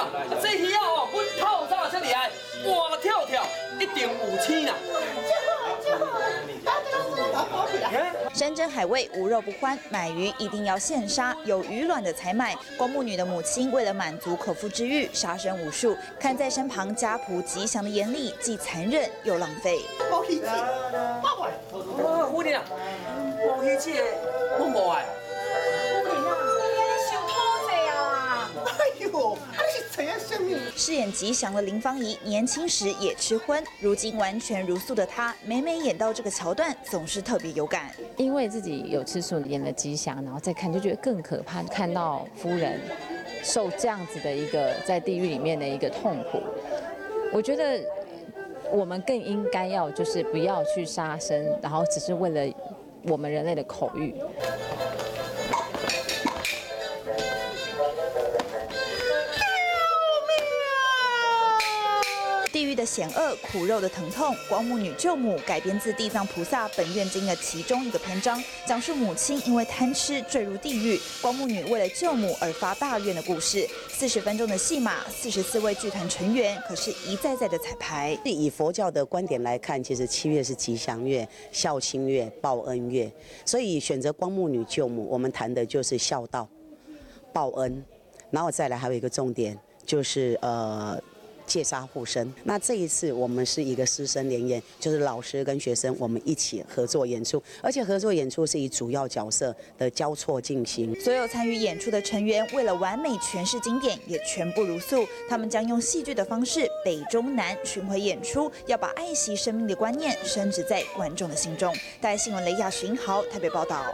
哦，这鱼哦，阮透早才厉害，活跳跳一定有青啊！山珍海味无肉不欢，买鱼一定要现杀，有鱼卵的才买。光目女的母亲为了满足口腹之欲，杀生无数，看在身旁家仆吉祥的眼里，既残忍又浪费。无鱼子，八块。哦，夫人啊，无鱼子，我无爱。饰演吉祥的林芳怡，年轻时也吃荤，如今完全如素的她，每每演到这个桥段，总是特别有感。因为自己有吃素，演了吉祥，然后再看就觉得更可怕，看到夫人受这样子的一个在地狱里面的一个痛苦，我觉得我们更应该要就是不要去杀生，然后只是为了我们人类的口欲。地狱的险恶，苦肉的疼痛。光目女救母改编自地藏菩萨本愿经的其中一个篇章，讲述母亲因为贪吃坠入地狱，光目女为了救母而发大愿的故事。四十分钟的戏码，四十四位剧团成员可是一再再的彩排。以佛教的观点来看，其实七月是吉祥月、孝亲月、报恩月，所以选择光目女救母，我们谈的就是孝道、报恩，然后再来还有一个重点就是呃。戒杀护身。那这一次我们是一个师生联演，就是老师跟学生我们一起合作演出，而且合作演出是以主要角色的交错进行。所有参与演出的成员为了完美诠释经典，也全部如素。他们将用戏剧的方式北中南巡回演出，要把爱惜生命的观念深植在观众的心中。带新闻雷亚巡豪台北报道。